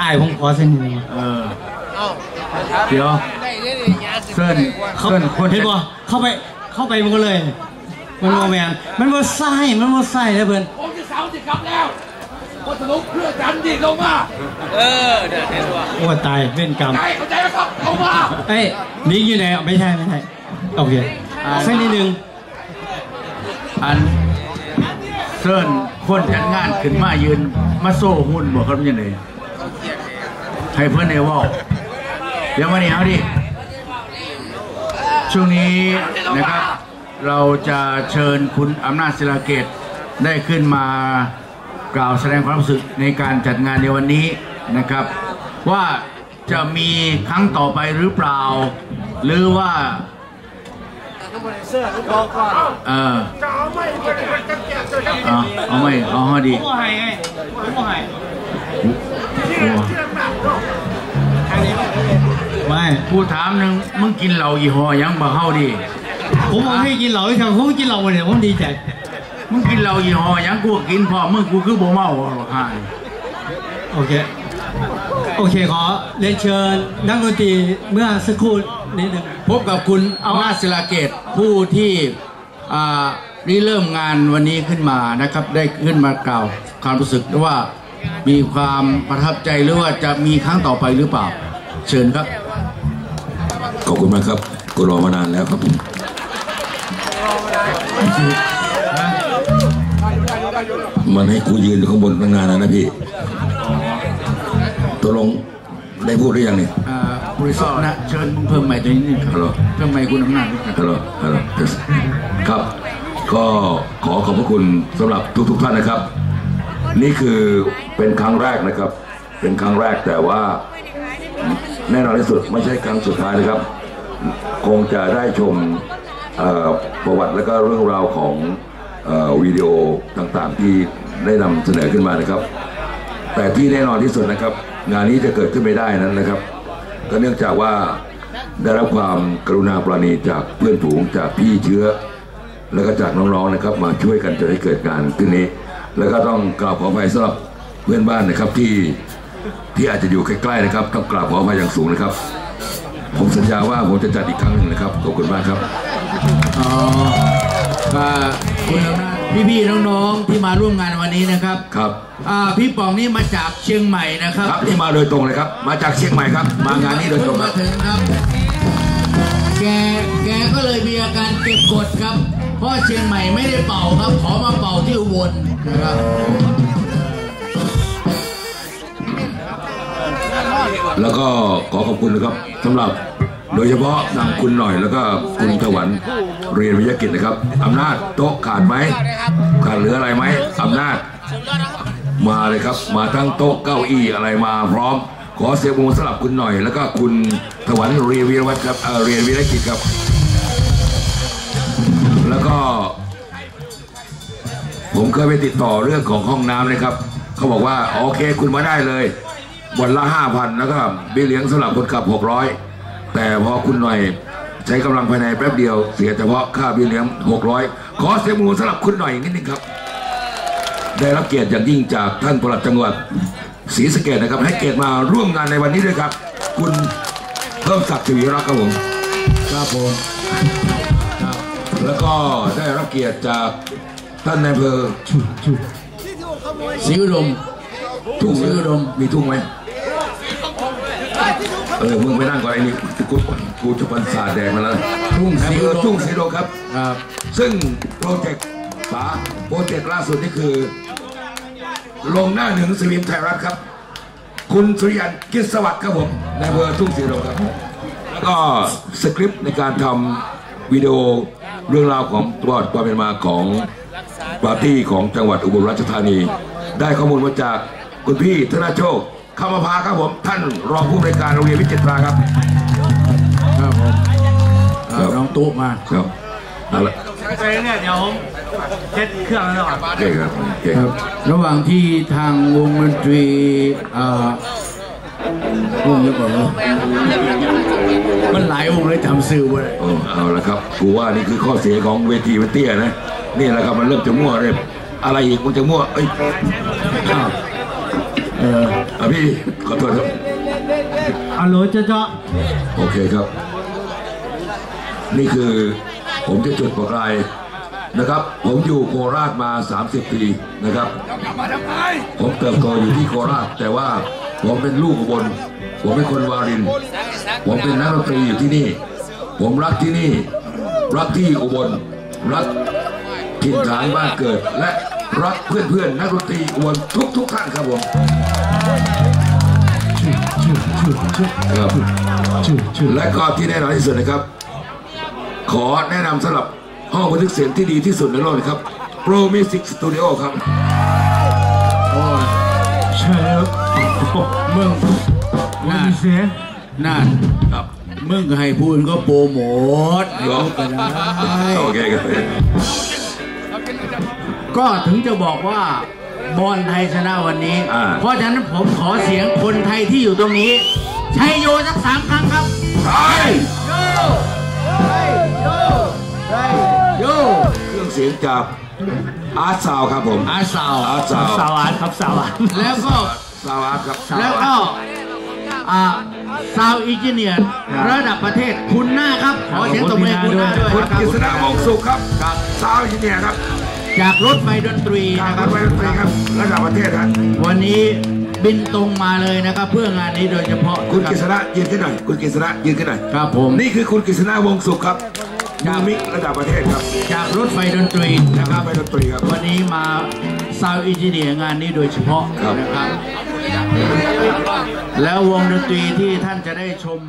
อายผมขอเส้นหนึ่งเออเดี๋ยวเส้นเขาเส้นคนเห็นบ่เข้าไปเข้าไปมันก็เลย มันโมแมนมันโมไส้มันโมไส้แล้วเพื่อนผมจะเสาจะกลับแล้วคนสนุกเพื่อจันดีลงมาเออเดี๋ยวเห็นว่าโอ้ตายเล่นกรรมใจเข้าใจไหมครับลงมาเอ้ยนิกอยู่ไหนไม่ใช่ไม่ใช่โอเคเส้นนิดนึงอันเส้นคนจัดงานขึ้นมายืนมาโซ่หุ้นบอกเขาเป็นยังไง ให้เพื่อนในว่าเดี๋ยวมานี่เอาดิ ช่วงนี้นะครับ เราจะเชิญคุณอำนาจศิลาเกตได้ขึ้นมากล่าวแสดงความรู้สึกในการจัดงานในวันนี้นะครับ ว่าจะมีครั้งต่อไปหรือเปล่า หรือว่าเออเอาเอาไม่เอาให้ดีผมให้ไงผมให้ ไม่ผู้ถามหนึ่งมึงกินเหล้ายี่ห้อหยังบ่เฮาดิผมบอกให้กินเหล้าอีกครั้งผมกินเหล้าวันเดียวผมดีใจมึงกินเหล้ายี่ห้อหยังกูก็กินพอมึงกูคือบ่เมาหรอกฮะโอเคโอเคขอเรียนเชิญนักดนตรีเมื่อสักครู่นิดหนึ่งพบกับคุณอำนาจศิลาเกตผู้ที่อ่าริเริ่มงานวันนี้ขึ้นมานะครับ ได้ขึ้นมากล่าวความรู้สึกว่า มีความประทับใจหรือว่าจะมีครั้งต่อไปหรือเปล่า เชิญครับ ขอบคุณมากครับกูรอมานานแล้วครับผมมันให้กูยืนอยู่ข้างบนตั้งนานแล้วนะพี่ตกลงได้พูดหรือยังเนี่ยอ่าบริษัทนะเชิญเพิ่มใหม่ตัวนี้นิดคฮัลโหลรับเพิ่มใหม่คุณอำนาจนิดครับฮัลโหลฮัลโหลครับ ก็ขอขอบพระคุณสำหรับทุกๆท่านนะครับ นี่คือเป็นครั้งแรกนะครับ เป็นครั้งแรกแต่ว่าแน่นอนที่สุดไม่ใช่ครั้งสุดท้ายนะครับ คงจะได้ชมประวัติและก็เรื่องราวของอวิดีโอต่างๆ ที่ได้นำเสนอขึ้นมานะครับ แต่ที่แน่นอนที่สุดนะครับ งานนี้จะเกิดขึ้นไม่ได้นั้นนะครับ ก็เนื่องจากว่าได้รับความกรุณาปราณีจากเพื่อนฝูงจากพี่เชื้อ แล้วก็จากน้องๆนะครับ มาช่วยกันจะให้เกิดการขึ้นนี้ แล้วก็ต้องกราบขออภัยสำหรับเพื่อนบ้านนะครับที่ที่อาจจะอยู่ใกล้ๆนะครับต้องกราบขออภัยอย่างสูงนะครับ ผมสัญญาว่าผมจะจัดอีกครั้งหนึ่งนะครับขอบคุณมากครับอ๋อก็คุณอำนาจพี่ๆน้องๆที่มาร่วมงานวันนี้นะครับครับอ่าพี่ป๋องนี่มาจากเชียงใหม่นะครับครับที่มาโดยตรงเลยครับ มาจากเชียงใหม่ครับ มางานนี้โดยตรงคมารับถึงครับ แกแกก็เลยมีอาการเก็บกดครับเพราะเชียงใหม่ไม่ได้เป่าครับ ขอมาเป่าที่อุบลนะครับ แล้วก็ขอขอบคุณนะครับสำหรับโดยเฉพาะนางคุณหน่อยแล้วก็คุณถวันเรียนวิทยากิจนะครับอำนาจโต๊ะขาดไหมขาดเหลืออะไรไหมอำนาจ มาเลยครับ มาทั้งโต๊ะเก้าอี้อะไรมาพร้อม ขอเสียงปรบมือสำหรับคุณหน่อย แล้วก็คุณถวันเรียนวิทยาวัฒน์ครับเอ่อเรียนวิทยากิจครับ แล้วก็ ผมเคยไปติดต่อเรื่องของห้องน้ำนะครับเขาบอกว่าโอเคคุณมาได้เลยวันละห้าพันแล้วก็เบี้ยเลี้ยงสำหรับคนขับหกร้อยแต่พอคุณหน่อยใช้กำลังภายในแป๊บเดียวเสียเฉพาะค่าเบี้ยเลี้ยงหกร้อยขอเสียงปรบมือสำหรับคุณหน่อยอีกนิดนึงครับ ได้รับเกียรติอย่างยิ่งจากท่านปลัดจังหวัดศรีสะเกดนะครับ ให้เกียรติมาร่วมงานในวันนี้ด้วยครับ คุณเพิ่มศักดิ์ชวีรักษ์ครับผมครับผมครับแล้วก็ได้รับเกียรติจาก ท่านนายอำเภอศรีอุดมทุ่งซื้อดมมีทุ่งไหมเออมึงไปนั่งก่อนไอ้นี่กูกูจะปันสาดแดงมาแล้วทุ่งศรีอุดมทุ่งสีโดมครับครับ ซึ่งโปรเจกต์ป๋าโปรเจกต์ล่าสุดนี่คือ ลงหน้าหนึ่งสลิมไทยรัฐครับ คุณสุริยันกิจสวัสดิ์ครับผมในอำเภอทุ่งสีโดมครับ แล้วก็สคริปต์ในการทำวิดีโอเรื่องราวของประวัติความเป็นมาของ ปาร์ตี้ของจังหวัดอุบลราชธานี ได้ข้อมูลมาจากคุณพี่ธนาโชคคำมาพาครับผมท่านรองผู้บริการโรงเรียนวิจิตราครับครับผมอ่าครับน้องตุ๊มาครับเอาละไปเนี่ยเดี๋ยวผมเช็ดเครื่องแล้วก่อนโอเคครับโอเคครับ ระหว่างที่ทางวงดนตรีอ่าวงเดียวก่อนเมันหลายวงเลยจำซื้อไว้เออเอาละครับกูว่านี่คือข้อเสียของเวทีมันเตี้ยนะ นี่แหละครับมันเริ่มจะมั่วเลยอะไรอีกมันจะมั่วเอ้ยอ้าวเอออะพี่ขอโทษครับฮัลโหลเจ้าเจ้าโอเคครับ นี่คือผมจะจุดประกายนะครับ ผมอยู่โคราชมา 30 ปีนะครับ ผมเติบโตอยู่ที่โคราช แต่ว่าผมเป็นลูกอุบลผมเป็นคนวาริน ผมเป็นนักดนตรีอยู่ที่นี่ ผมรักที่นี่ รักที่อุบลรัก ถิ่นฐานบ้านเกิด และรักเพื่อนๆนักดนตรีอุบลทุกทุกๆท่านครับผมครับชื่อชื่อและก็ที่แน่นอนที่สุดนะครับ ขอแนะนำสำหรับห้องบันทึกเสียงที่ดีที่สุดในโลกนะครับ Pro Music Studio ครับเชิญมึงวันน่านี้เสียน่าครับมึงก็ให้พูดก็โปรโมทก็ก็ได้โอเคครับ ก็ถึงจะบอกว่าบอลไทยชนะวันนี้ อ่า เพราะฉะนั้นผมขอเสียงคนไทยที่อยู่ตรงนี้ ใช้โยสักสามครั้งครับใช่โยเครื่องเสียงจากอาร์ตซาวครับผม อาสาวอาร์ตซาวสวัสดีครับสวัสดีแล้วก็ ซาวอาร์ตครับ แล้วก็อ่าซาวอินเจเนียร์ระดับประเทศคุณหน้าครับ ขอเสียงตบมือให้คุณหน้าด้วยคุณนะครับ กฤษณาวงศ์สุขครับครับซาวอินเนียร์ครับ จากรถไฟดนตรีการนะครรับถไฟดนตรีครับระดับประเทศครับวันนี้บินตรงมาเลยนะครับ เพื่องานนี้โดยเฉพาะคุณกฤษณะยืนขึ้นหน่อยคุณกฤษณะยืนขึ้นหน่อยครับผมนี่คือคุณกฤษณะวงศ์สุขครับมือ mix ระดับประเทศครับจากรถไฟดนตรีนะนะคครัรับบไปดนตรีครับ วันนี้มา sound engineer งานนี้โดยเฉพาะครับ นะครับ แล้ววงดนตรีที่ท่านจะได้ชม